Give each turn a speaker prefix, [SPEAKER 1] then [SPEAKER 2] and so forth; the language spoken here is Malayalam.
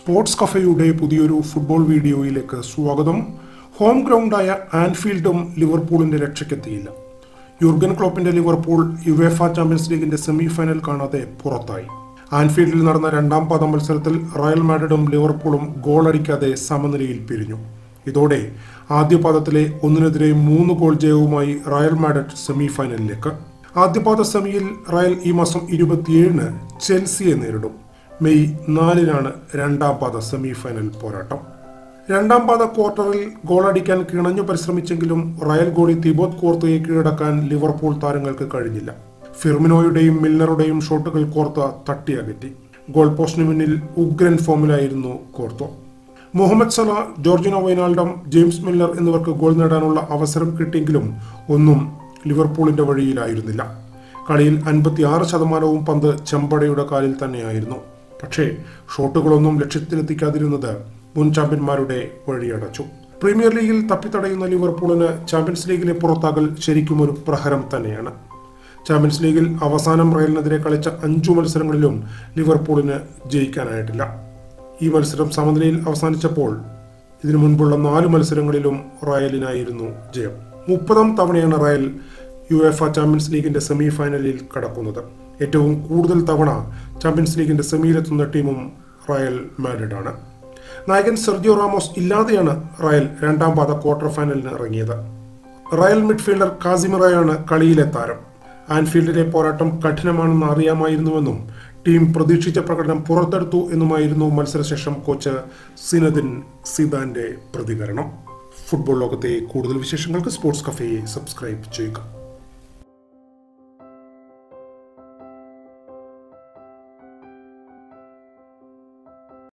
[SPEAKER 1] സ്പോർട്സ് കഫയുടെ പുതിയൊരു ഫുട്ബോൾ വീഡിയോയിലേക്ക് സ്വാഗതം. ഹോം ഗ്രൗണ്ടായ ആൻഫീൽഡും ലിവർപൂളിന്റെ രക്ഷയ്ക്കെത്തിയില്ല. യുർഗൻ ക്ലോപ്പിന്റെ ലിവർപൂൾ യുവേഫ ചാമ്പ്യൻസ് ലീഗിന്റെ സെമി ഫൈനൽ കാണാതെ പുറത്തായി. ആൻഫീൽഡിൽ നടന്ന രണ്ടാം പാദ മത്സരത്തിൽ റയൽ മാഡ്രിഡും ലിവർപൂളും ഗോളടിക്കാതെ സമനിലയിൽ പിരിഞ്ഞു. ഇതോടെ ആദ്യ പാദത്തിലെ ഒന്നിനെതിരെ മൂന്ന് ഗോൾ ജയവുമായി റയൽ മാഡ്രിഡ് സെമി ഫൈനലിലേക്ക് ആദ്യപാദ സെമിയിൽ റയൽ ഈ മാസം ഇരുപത്തിയേഴിന് ചെൽസിയെ നേരിടും. മെയ് നാലിനാണ് രണ്ടാം പാദ സെമി ഫൈനൽ പോരാട്ടം. രണ്ടാം പാദ ക്വാർട്ടറിൽ ഗോളടിക്കാൻ കിണഞ്ഞു പരിശ്രമിച്ചെങ്കിലും റയൽ ഗോളി തിബോത് കോർത്തയെ കീഴടക്കാൻ ലിവർപൂൾ താരങ്ങൾക്ക് കഴിഞ്ഞില്ല. ഫിർമിനോയുടെയും മിൽനറുടെയും ഷോട്ടുകൾ കോർത്ത തട്ടിയകറ്റി. ഗോൾ പോസ്റ്റിന് മുന്നിൽ ഉഗ്രൻ ഫോമിലായിരുന്നു Courtois. Mohamed Salah Georginio Wijnaldum James Miller എന്നിവർക്ക് ഗോൾ നേടാനുള്ള അവസരം കിട്ടിയെങ്കിലും ഒന്നും ലിവർപൂളിന്റെ വഴിയിലായിരുന്നില്ല. കളിയിൽ അൻപത്തിയാറ് ശതമാനവും പന്ത് ചെമ്പടയുടെ കാലിൽ തന്നെയായിരുന്നു. പക്ഷേ ഷോട്ടുകളൊന്നും ലക്ഷ്യത്തിലെത്തിക്കാതിരുന്നത് മുൻ ചാമ്പ്യന്മാരുടെ വഴിയടച്ചു. പ്രീമിയർ ലീഗിൽ തപ്പിത്തടയുന്ന ലിവർപൂളിന് ചാമ്പ്യൻസ് ലീഗിലെ പുറത്താകൽ ശരിക്കും ഒരു പ്രഹരം തന്നെയാണ്. ചാമ്പ്യൻസ് ലീഗിൽ അവസാനം റയലിനെതിരെ കളിച്ച അഞ്ചു മത്സരങ്ങളിലും ലിവർപൂളിന് ജയിക്കാനായിട്ടില്ല. ഈ മത്സരം സമനിലയിൽ അവസാനിച്ചപ്പോൾ ഇതിനു മുൻപുള്ള നാല് മത്സരങ്ങളിലും റയലിനായിരുന്നു ജയം. മുപ്പതാം തവണയാണ് റയൽ യു എഫ് ചാമ്പ്യൻസ് ലീഗിന്റെ സെമി ഫൈനലിൽ കടക്കുന്നത്. ഏറ്റവും കൂടുതൽ തവണ ചാമ്പ്യൻസ് ലീഗിന്റെ സെമിയിലെത്തുന്ന ടീമും റയൽ മാഡ്രിഡ് ആണ് നായകൻ സെർജിയോ റാമോസ് ഇല്ലാതെയാണ് റയൽ രണ്ടാം പാത ക്വാർട്ടർ ഫൈനലിന് ഇറങ്ങിയത്. റയൽ മിഡ്ഫീൽഡർ കാസിമിറയാണ് കളിയിലെ താരം. ആൻഫീൽഡിലെ പോരാട്ടം കഠിനമാണെന്ന് അറിയാമായിരുന്നുവെന്നും ടീം പ്രതീക്ഷിച്ച പ്രകടനം പുറത്തെടുത്തു എന്നുമായിരുന്നു മത്സരശേഷം കോച്ച് സിനദിൻ സിദാന്റെ പ്രതികരണം. ഫുട്ബോൾ ലോകത്തെ കൂടുതൽ വിശേഷങ്ങൾക്ക് സ്പോർട്സ് കഫേയെ സബ്സ്ക്രൈബ് ചെയ്യുക.